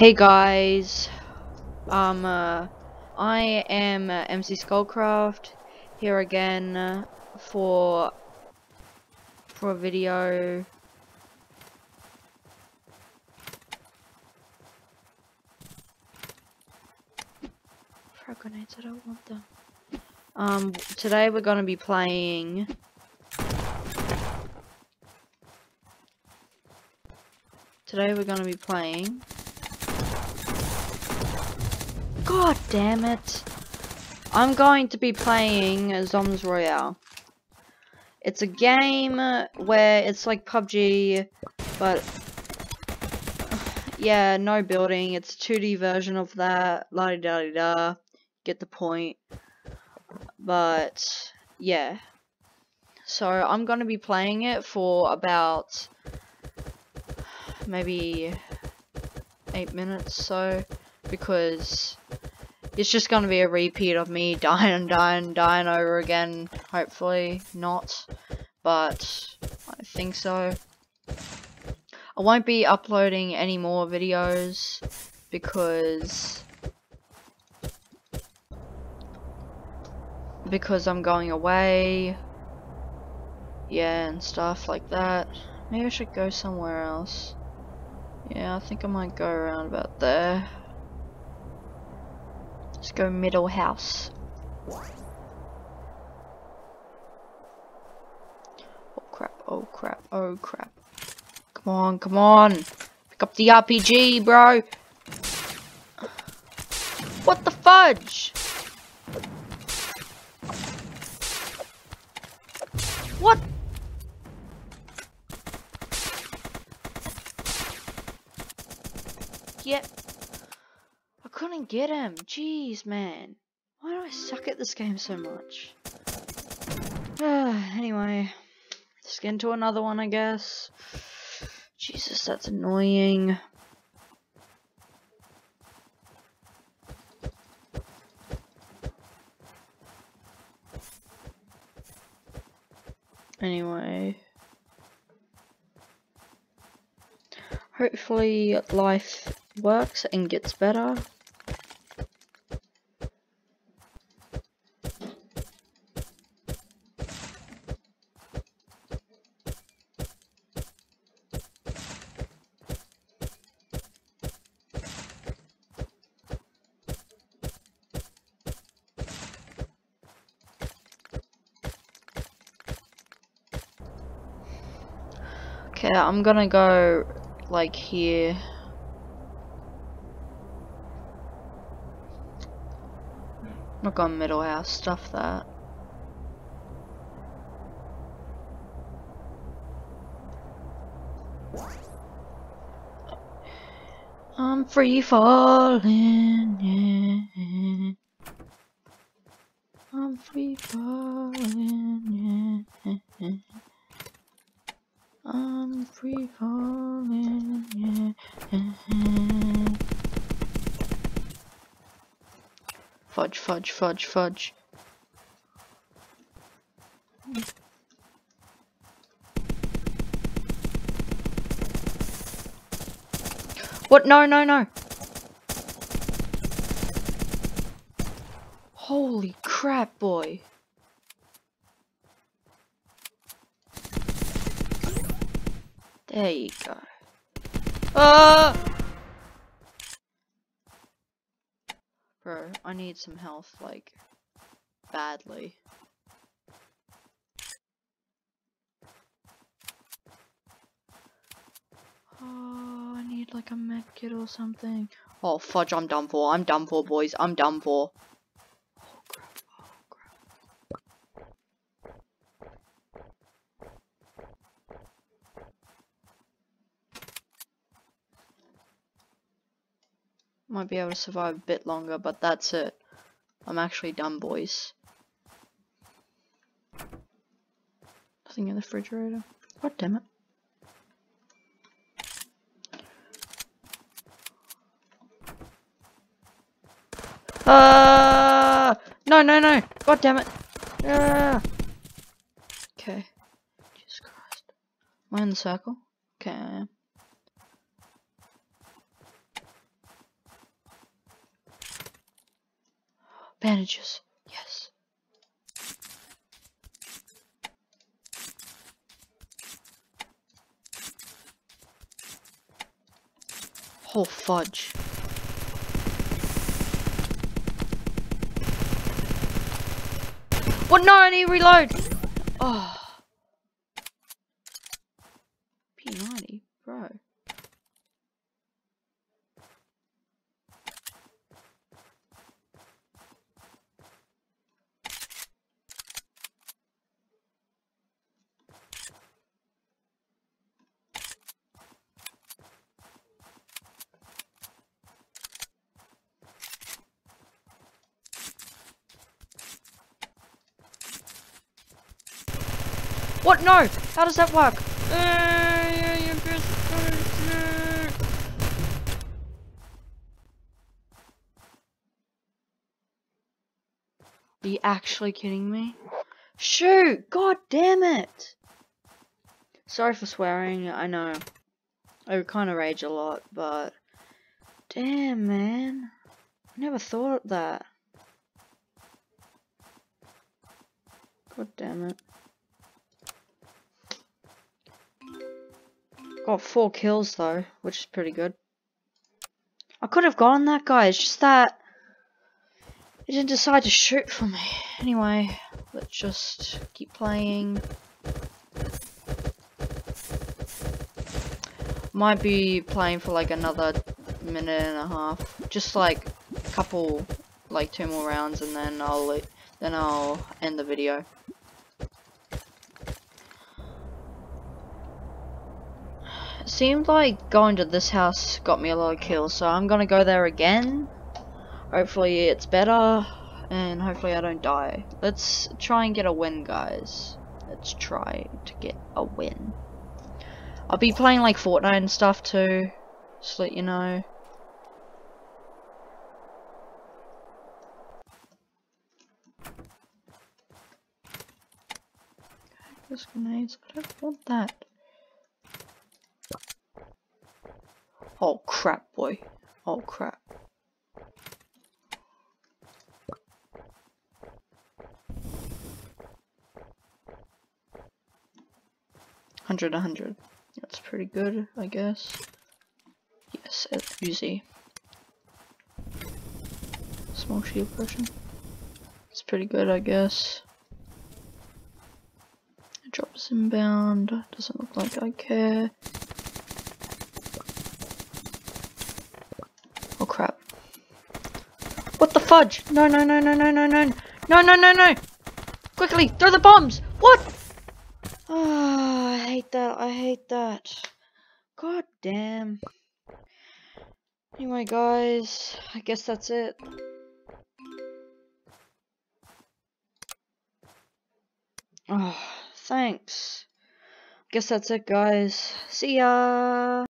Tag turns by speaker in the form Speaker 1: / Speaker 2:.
Speaker 1: Hey guys, um, uh, I am uh, MC Skullcraft here again uh, for for a video. Frag grenades, I don't want them. Um, today we're gonna be playing. Today we're gonna be playing God damn it. I'm going to be playing Zombs Royale. It's a game where it's like PUBG, but yeah, no building. It's a 2D version of that. La da da da. Get the point. But yeah. So I'm gonna be playing it for about maybe eight minutes so because it's just gonna be a repeat of me dying and dying and dying over again. Hopefully not but I think so. I won't be uploading any more videos because because I'm going away. Yeah and stuff like that. Maybe I should go somewhere else. Yeah I think I might go around about there Let's go middle house. Oh crap, oh crap, oh crap. Come on, come on. Pick up the RPG, bro. What the fudge? What? Get him. Jeez, man. Why do I suck at this game so much? anyway, let's get into another one, I guess. Jesus, that's annoying. Anyway. Hopefully life works and gets better. Okay, I'm gonna go like here. Look on middle house, stuff that. I'm free falling, yeah. I'm free falling, yeah. I'm free falling, yeah. Fudge, fudge, fudge, fudge. What? No, no, no. Holy crap, boy. There you go. Ah! Bro, I need some health, like, badly. Oh, I need like a med kit or something. Oh, fudge, I'm done for. I'm done for, boys. I'm done for. Might be able to survive a bit longer, but that's it. I'm actually done, boys. Nothing in the refrigerator. God damn it. Uh, no, no, no. God damn it. Uh, okay. Jesus Christ. Am I in the circle? Okay, I am. Bandages. Yes. Oh fudge. What? No, I need reload. Oh. P90, bro. What? No! How does that work? Uh, Are you actually kidding me? Shoot! God damn it! Sorry for swearing, I know. I kind of rage a lot, but... Damn, man. I never thought of that. God damn it. Got four kills though, which is pretty good. I could have gotten that guy, it's just that he didn't decide to shoot for me. Anyway, let's just keep playing. Might be playing for like another minute and a half. Just like a couple, like two more rounds and then I'll, then I'll end the video. Seemed like going to this house got me a lot of kills, so I'm gonna go there again. Hopefully it's better, and hopefully I don't die. Let's try and get a win, guys. Let's try to get a win. I'll be playing like Fortnite and stuff too, just let you know. Grenades, I don't want that. Oh crap, boy. Oh crap. Hundred, a hundred. That's pretty good, I guess. Yes, Uzi. Small shield potion. It's pretty good, I guess. Drops inbound. Doesn't look like I care. Fudge! No, no, no, no, no, no, no. No, no, no, no! Quickly, throw the bombs! What? Oh, I hate that. I hate that. God damn. Anyway, guys, I guess that's it. Oh, thanks. Guess that's it, guys. See ya!